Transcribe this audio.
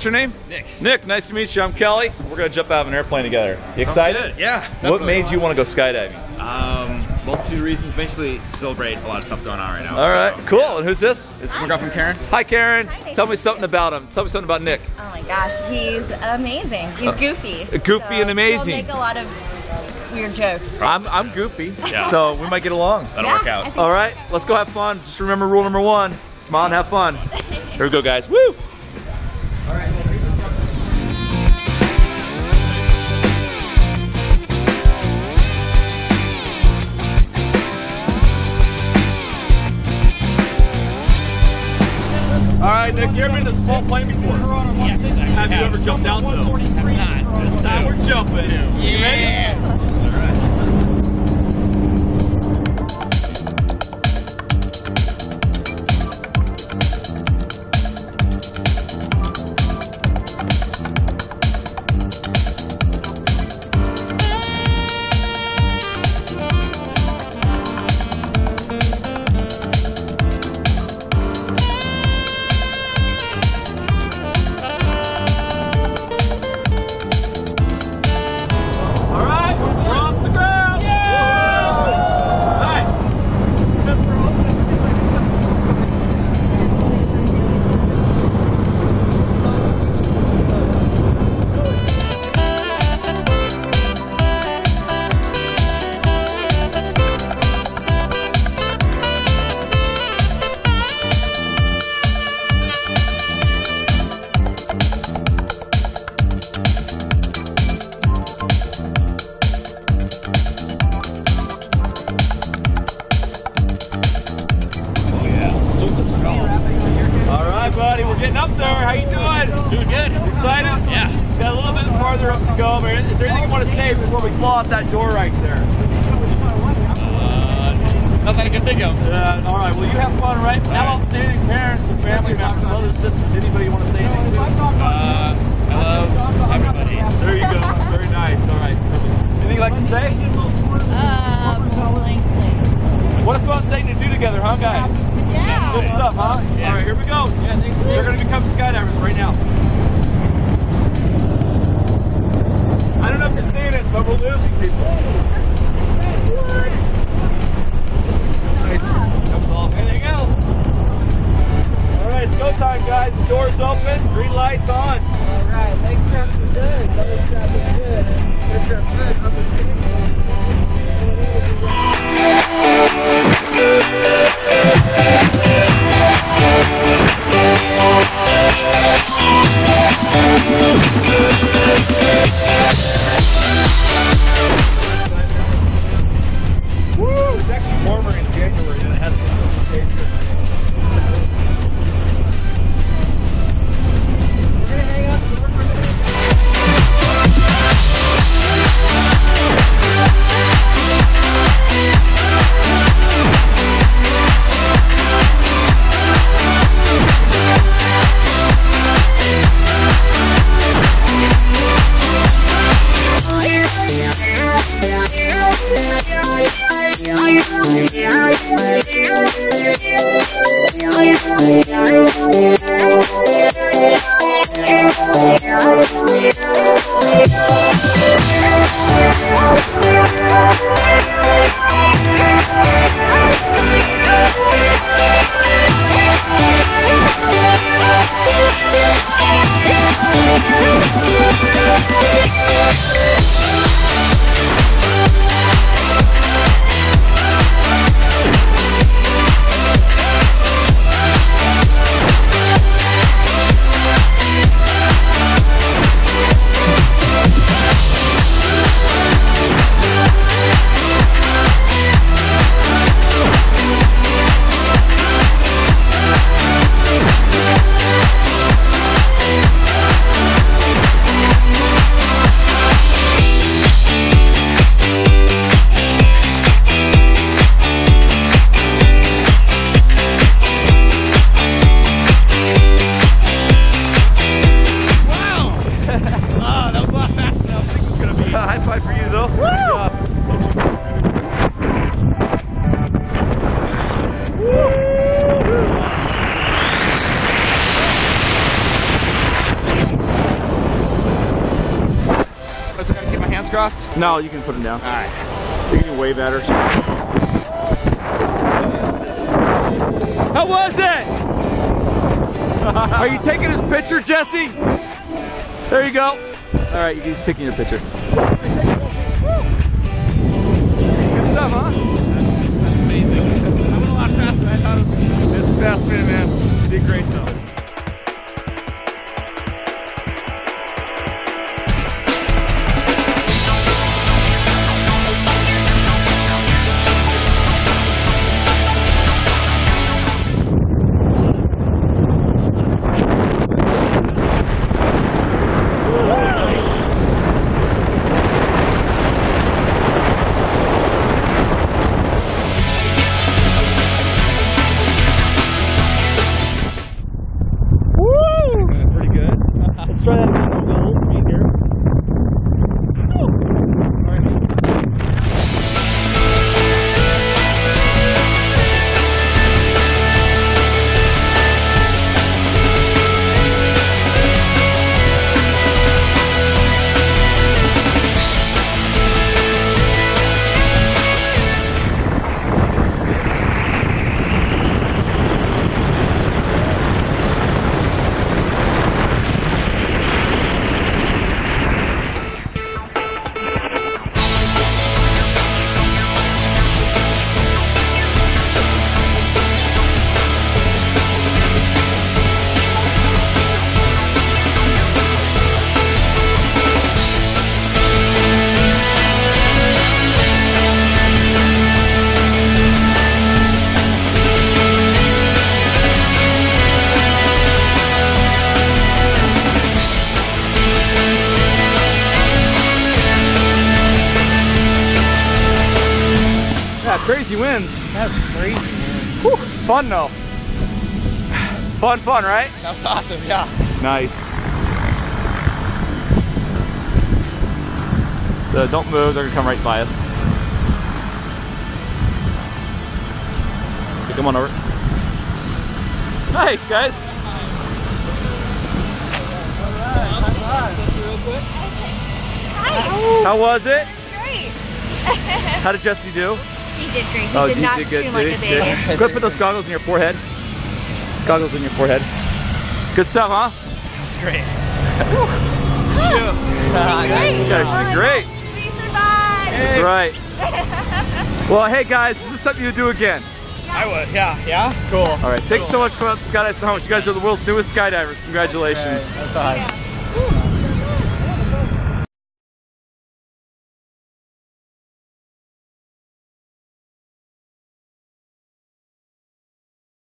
Hey, what's your name? Nick. Nick, nice to meet you. I'm Kelly. We're gonna jump out of an airplane together. You excited? Yeah. What made you want to go skydiving? Um, well, two reasons. Basically, celebrate a lot of stuff going on right now. All right, So, cool. And who's this? This is my girlfriend Karen. Hi, Karen. Hi, Tell me something about him. Tell me something about Nick. Oh my gosh, he's amazing. He's goofy. Uh, goofy So and amazing. He'll make a lot of weird jokes. I'm I'm goofy, Yeah. so we might get along. That'll Yeah, work out. All right, let's go have fun. Just remember rule number one: smile and have fun. Here we go, guys. Woo! You ever been in a small plane before? Yes, Have you ever jumped out though? Now we're jumping. You ready? Yeah. All out that door right there? Uh, nothing I can think of. Uh, all right. Well, you have fun, right? How about any parents and family members, brothers, sisters, anybody you want to say anything to? Uh, hello, everybody. There you go. Very nice. All right. Anything you'd like to say? Blank, What a fun thing to do together, huh, guys? Yeah. Good stuff, huh? Yeah. All right, here we go. They're going to become skydivers right now. I don't know if you're seeing this, but we're losing people. Nice. Was off. Anything else? All right, it's go time, guys. The door's open. Green light's on. All right, leg straps are good. Belly strap is good. Hip strap good. Crossed? No, you can put them down. All right. You can wave at her. How was it? Are you taking his picture, Jesse? There you go. All right, you can stick in your picture. Good stuff, huh? That's Amazing. I went a lot faster than I thought it was. It's fast, man, man. Did great though. Crazy wins. That's crazy. Whew, fun though. Fun, fun, right? That was awesome. Yeah. Nice. So don't move, they're gonna come right by us. Okay, come on over. Nice, guys. How was it? Great. How did Jesse do? He did great. He Oh, did you not did good. scream like a baby. Good. Go put those goggles in your forehead. Goggles in your forehead. Good stuff, huh? That's great. Great. Yeah, she did great. We survived. That's right. Well, hey guys, is this something you do again? I would. Yeah. Yeah. Cool. All right, thanks so much for coming out to Skydive Snohomish. You guys are the world's newest skydivers. Congratulations. That's awesome.